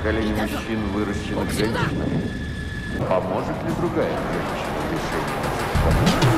поколение мужчин выращенных женщинами? Поможет ли другая женщина решить?